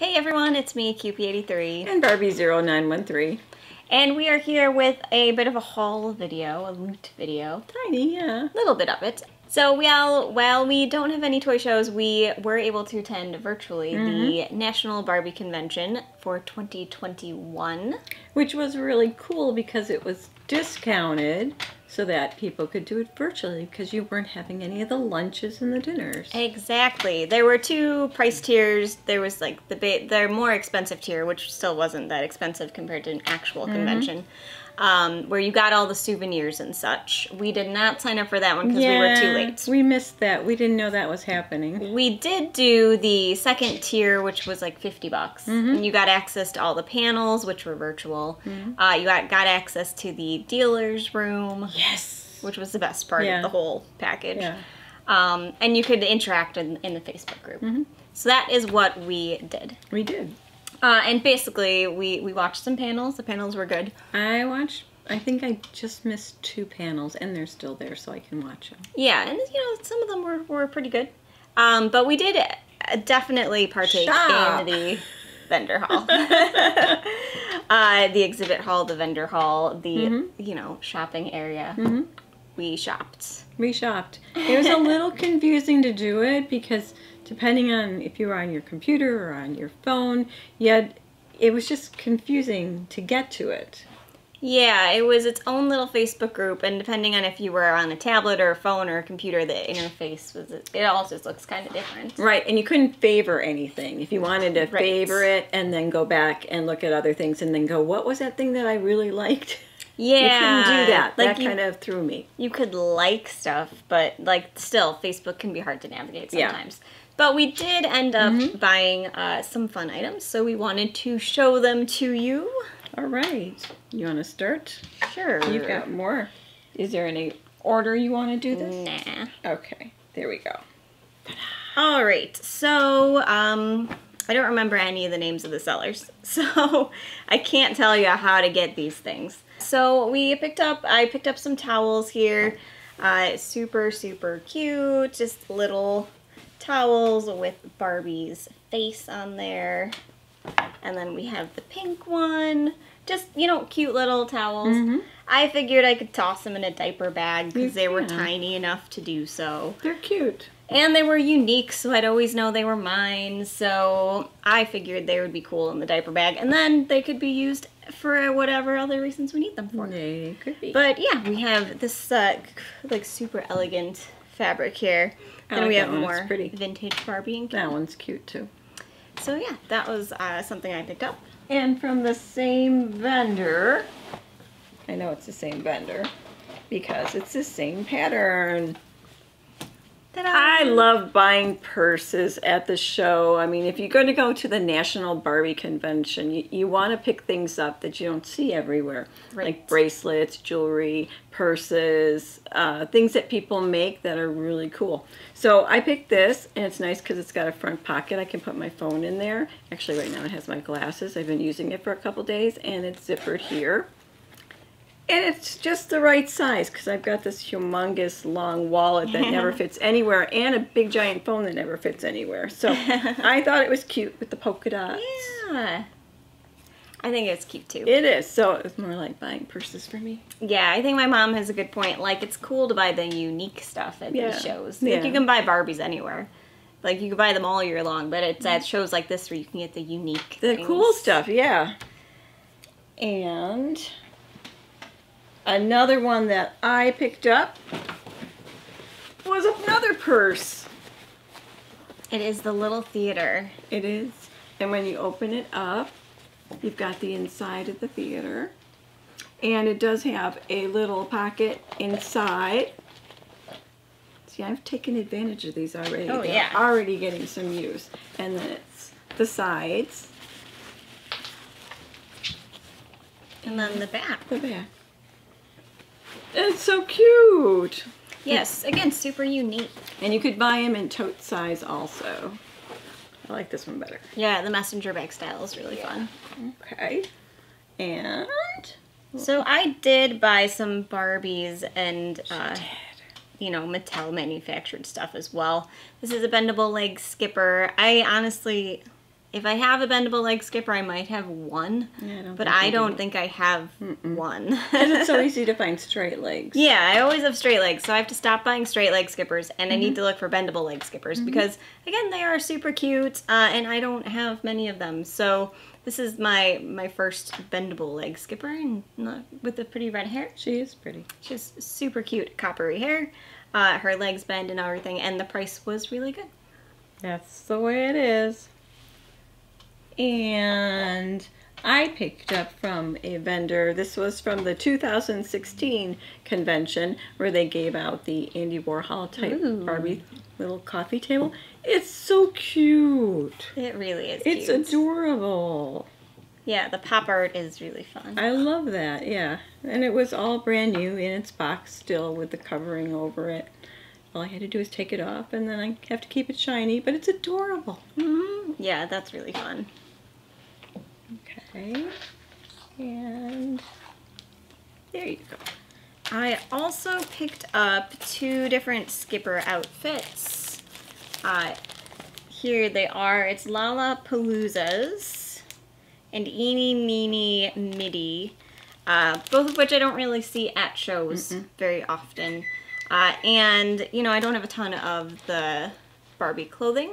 Hey everyone, it's me, Kewpie83. And Barbee0913. And we are here with a bit of a haul video, a loot video. Tiny, yeah. A little bit of it. So we all, while we don't have any toy shows, we were able to attend virtually mm -hmm. the mm-hmm. National Barbie Convention for 2021. Which was really cool because it was discounted so that people could do it virtually because you weren't having any of the lunches and the dinners. Exactly. There were two price tiers. There was like the the more expensive tier, which still wasn't that expensive compared to an actual mm -hmm. convention um, where you got all the souvenirs and such. We did not sign up for that one because yeah, we were too late. We missed that. We didn't know that was happening. We did do the second tier, which was like 50 bucks. Mm -hmm. And you got access to all the panels, which were virtual. Mm -hmm. uh, you got, got access to the dealer's room. Yes. Which was the best part yeah. of the whole package. Yeah. Um, and you could interact in, in the Facebook group. Mm -hmm. So that is what we did. We did. Uh, and basically, we, we watched some panels. The panels were good. I watched, I think I just missed two panels, and they're still there, so I can watch them. Yeah, and you know, some of them were, were pretty good. Um, but we did uh, definitely partake Shop. in the vendor hall. uh, the exhibit hall, the vendor hall, the, mm -hmm. you know, shopping area. Mm -hmm. We shopped. We shopped. It was a little confusing to do it because depending on if you were on your computer or on your phone, yet it was just confusing to get to it. Yeah, it was its own little Facebook group, and depending on if you were on a tablet or a phone or a computer, the interface was it all just looks kind of different. Right, and you couldn't favor anything. If you wanted to right. favor it and then go back and look at other things and then go, what was that thing that I really liked? Yeah, you couldn't do that. Like that you, kind of threw me. You could like stuff, but like still, Facebook can be hard to navigate sometimes. Yeah. But we did end up mm -hmm. buying uh, some fun items, so we wanted to show them to you. All right. You want to start? Sure. You've got more. Is there any order you want to do this? Nah. Okay. There we go. All right. So, um, I don't remember any of the names of the sellers, so I can't tell you how to get these things. So we picked up, I picked up some towels here. Uh, super, super cute. Just little towels with Barbie's face on there. And then we have the pink one. Just, you know, cute little towels. Mm -hmm. I figured I could toss them in a diaper bag because they were tiny enough to do so. They're cute. And they were unique, so I'd always know they were mine. So I figured they would be cool in the diaper bag. And then they could be used for whatever other reasons we need them for. They could be. But yeah, we have this uh, like super elegant fabric here. Then like we have more pretty. vintage Barbie and That one's cute too. So yeah, that was uh, something I picked up. And from the same vendor, I know it's the same vendor because it's the same pattern. I love buying purses at the show. I mean, if you're going to go to the National Barbie Convention, you, you want to pick things up that you don't see everywhere. Right. Like bracelets, jewelry, purses, uh, things that people make that are really cool. So I picked this, and it's nice because it's got a front pocket. I can put my phone in there. Actually, right now it has my glasses. I've been using it for a couple days, and it's zippered here. And it's just the right size because I've got this humongous long wallet that never fits anywhere and a big giant phone that never fits anywhere. So I thought it was cute with the polka dots. Yeah. I think it's cute too. It is. So it's more like buying purses for me. Yeah, I think my mom has a good point. Like it's cool to buy the unique stuff at yeah. these shows. Like yeah. you can buy Barbies anywhere. Like you can buy them all year long, but it's at shows like this where you can get the unique The things. cool stuff, yeah. And Another one that I picked up was another purse. It is the little theater. It is. And when you open it up, you've got the inside of the theater. And it does have a little pocket inside. See, I've taken advantage of these already. Oh, They're yeah. already getting some use. And then it's the sides. And then the back. The back. It's so cute. Yes, again, super unique. And you could buy them in tote size also. I like this one better. Yeah, the messenger bag style is really yeah. fun. Okay. And? So I did buy some Barbies and, uh, you know, Mattel manufactured stuff as well. This is a bendable leg skipper. I honestly if I have a bendable leg skipper, I might have one, Yeah, I don't but think I don't do. think I have one. And it's so easy to find straight legs. Yeah, I always have straight legs, so I have to stop buying straight leg skippers, and I Mm-hmm. need to look for bendable leg skippers because, again, they are super cute, uh, and I don't have many of them. So this is my my first bendable leg skipper, and not, with the pretty red hair. She is pretty. She's super cute, coppery hair. Uh, her legs bend and everything, and the price was really good. That's the way it is. And I picked up from a vendor, this was from the 2016 convention where they gave out the Andy Warhol type Ooh. Barbie little coffee table. It's so cute. It really is. It's cute. adorable. Yeah, the pop art is really fun. I love that, yeah. And it was all brand new in its box still with the covering over it. All I had to do is take it off and then I have to keep it shiny, but it's adorable. Mhm. Yeah, that's really fun. Okay. And there you go. I also picked up two different skipper outfits. Uh, here they are. It's Lollapaloozas and Eeny Meeny Midi, uh, both of which I don't really see at shows very often. Uh, and, you know, I don't have a ton of the Barbie clothing.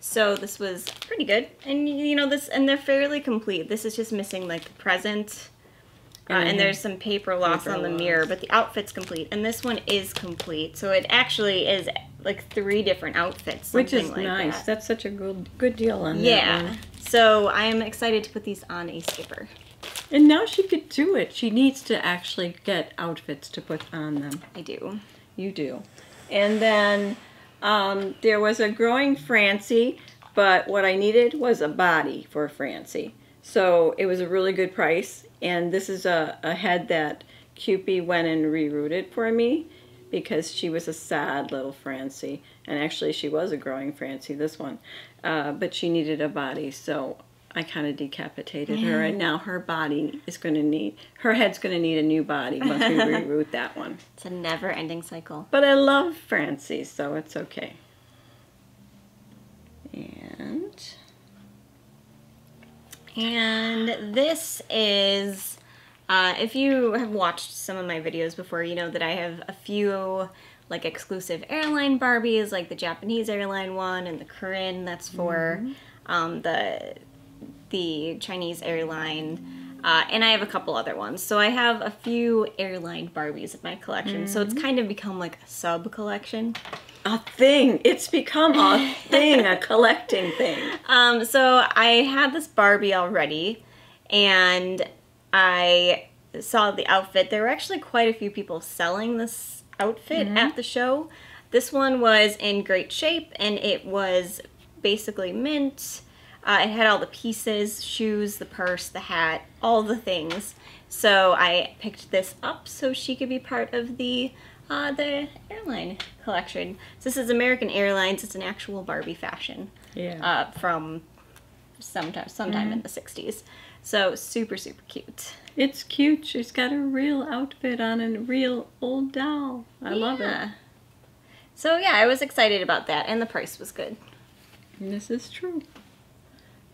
So this was pretty good. And, you know, this, and they're fairly complete. This is just missing, like, the present. Uh, and there's some paper loss Paper on the loss. mirror, but the outfit's complete. And this one is complete. So it actually is like three different outfits. Which is like nice. that. That's such a good good deal on that Yeah. So I'm excited to put these on a skipper. And now she could do it. She needs to actually get outfits to put on them. I do. You do. And then um, there was a growing Francie, but what I needed was a body for Francie. So it was a really good price. And this is a, a head that Kewpie went and rerooted for me because she was a sad little Francie. And actually, she was a growing Francie, this one. Uh, but she needed a body, so I kind of decapitated her. And now her body is going to need, her head's going to need a new body once we reroot that one. It's a never ending cycle. But I love Francie, so it's okay. And And this is, uh, if you have watched some of my videos before, you know that I have a few like exclusive airline Barbies, like the Japanese airline one and the Korean that's for um, the the Chinese airline. Uh, and I have a couple other ones. So I have a few airline Barbies in my collection. So it's kind of become like a sub collection. a thing. It's become a thing, a collecting thing. Um, so I had this Barbie already, and I saw the outfit. There were actually quite a few people selling this outfit at the show. This one was in great shape, and it was basically mint. Uh, it had all the pieces, shoes, the purse, the hat, all the things. So I picked this up so she could be part of the uh, the airline collection. So this is American Airlines. It's an actual Barbie fashion Yeah. uh, from sometime sometime in the 60s. So super super cute. it's cute. She's got a real outfit on and a real old doll. I love it. So yeah, I was excited about that, and the price was good. This is true.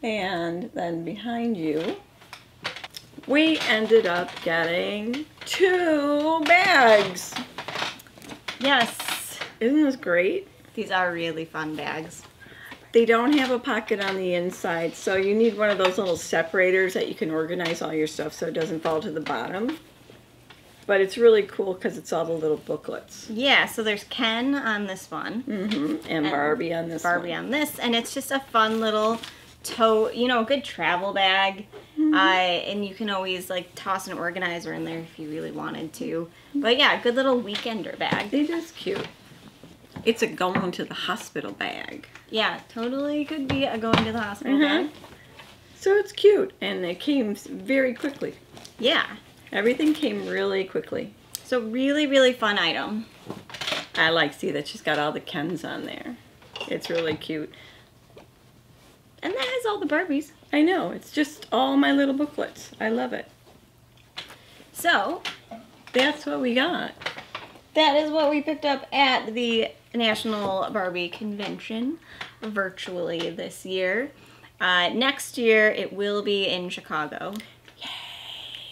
And then behind you, we ended up getting two bags. Yes, Isn't this great? these are really fun bags. They don't have a pocket on the inside, so you need one of those little separators that you can organize all your stuff so it doesn't fall to the bottom. But it's really cool because it's all the little booklets. Yeah, so there's Ken on this one, Mm -hmm. And Barbie on this Barbie one. on this, and it's just a fun little tote, you know, a good travel bag. Uh, and you can always like toss an organizer in there if you really wanted to. But yeah, good little weekender bag. It is cute. It's a going to the hospital bag. Yeah, totally could be a going to the hospital Mhm. bag. So it's cute, and it came very quickly. Yeah. Everything came really quickly. So really, really fun item. I like see that she's got all the Kens on there. It's really cute. And that has all the Barbies. I know, it's just all my little booklets. I love it. So That's what we got. that is what we picked up at the National Barbie Convention virtually this year. Uh, next year, it will be in Chicago. Yay!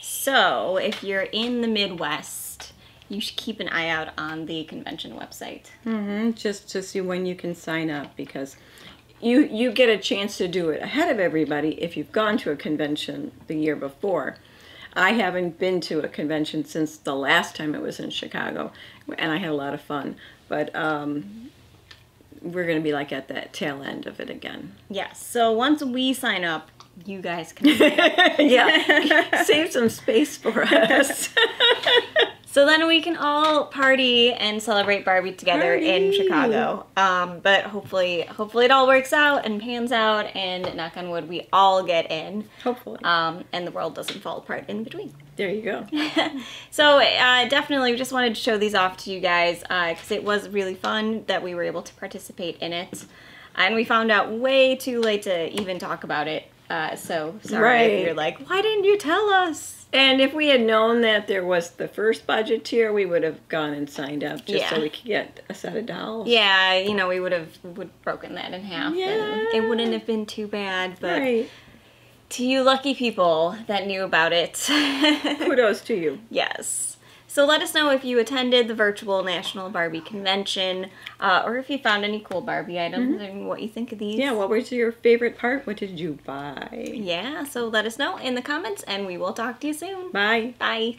So, if you're in the Midwest, you should keep an eye out on the convention website. Mm-hmm. Just to see when you can sign up because you you get a chance to do it ahead of everybody if you've gone to a convention the year before. I haven't been to a convention since the last time it was in Chicago, and I had a lot of fun. But um, we're going to be like at that tail end of it again. Yes. So once we sign up, you guys can. yeah, save some space for us. Then we can all party and celebrate Barbie together party. in Chicago. Um, but hopefully, hopefully it all works out and pans out, and knock on wood, we all get in. Hopefully. Um, and the world doesn't fall apart in between. There you go. so uh, definitely, we just wanted to show these off to you guys because uh, it was really fun that we were able to participate in it, and we found out way too late to even talk about it. Uh, so sorry right. if you're like, why didn't you tell us? And if we had known that there was the first budget tier, we would have gone and signed up just yeah. so we could get a set of dolls. Yeah, you know, we would have would broken that in half. Yeah. It wouldn't have been too bad, but right. to you lucky people that knew about it. Kudos to you. Yes. So let us know if you attended the virtual National Barbie Convention uh, or if you found any cool Barbie items mm-hmm. and what you think of these. Yeah, what was your favorite part? What did you buy? Yeah, so let us know in the comments and we will talk to you soon. Bye. Bye.